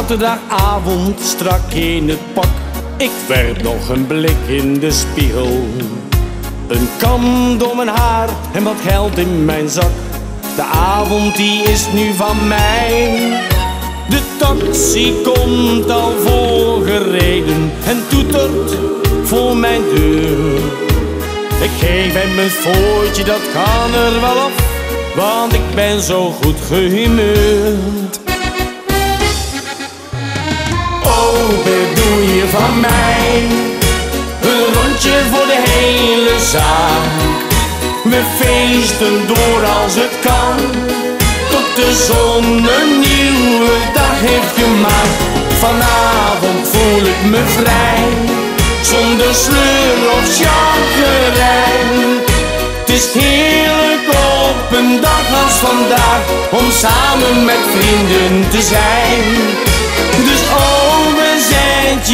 Zaterdagavond strak in het pak. Ik werp nog een blik in de spiegel. Een kam door mijn haar en wat geld in mijn zak. De avond die is nu van mij. De taxi komt al voorgereden en toetert voor mijn deur. Ik geef hem een voortje, dat kan er wel af, want ik ben zo goed gehumeurd. Van mij? Een rondje voor de hele zaak. We feesten door als het kan, tot de zon een nieuwe dag heeft gemaakt. Vanavond voel ik me vrij, zonder sleur of chagrijn. Het is heerlijk op een dag als vandaag, om samen met vrienden te zijn.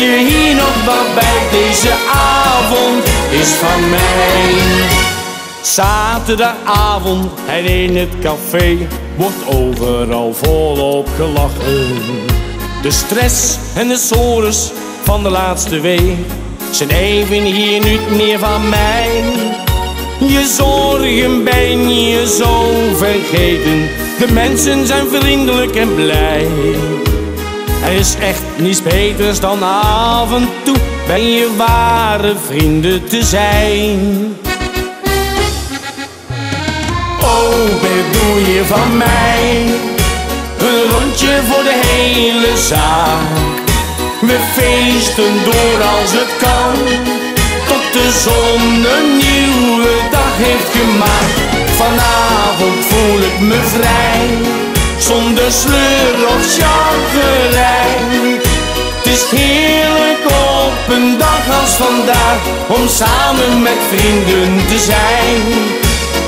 Je hier nog wat bij, deze avond is van mij. Zaterdagavond en in het café wordt overal volop gelachen. De stress en de sores van de laatste week zijn even hier niet meer van mij. Je zorgen ben je zo vergeten, de mensen zijn vriendelijk en blij. Er is echt niets beters dan af en toe bij je ware vrienden te zijn. Oh, bedoel je van mij? Een rondje voor de hele zaak. We feesten door als het kan, tot de zon een nieuwe dag heeft gemaakt. Vanavond voel ik me vrij, zonder sleur of chagrijn. Vandaag, om samen met vrienden te zijn.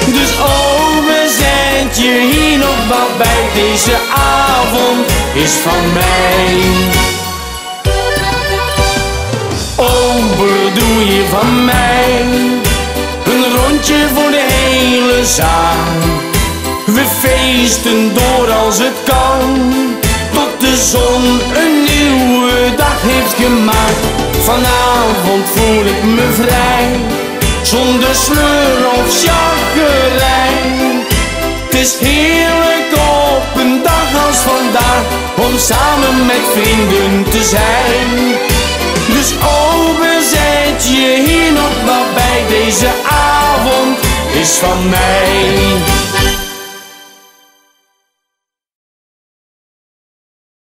Dus overzet je hier nog wat bij, deze avond is van mij. Oh, bedoel je van mij? Een rondje voor de hele zaak. We feesten door als het kan, tot de zon een nieuwe dag heeft gemaakt. Vanavond voel ik me vrij, zonder sleur of chagrijn. Het is heerlijk op een dag als vandaag, om samen met vrienden te zijn. Dus overzet je hier nog wat bij, deze avond is van mij.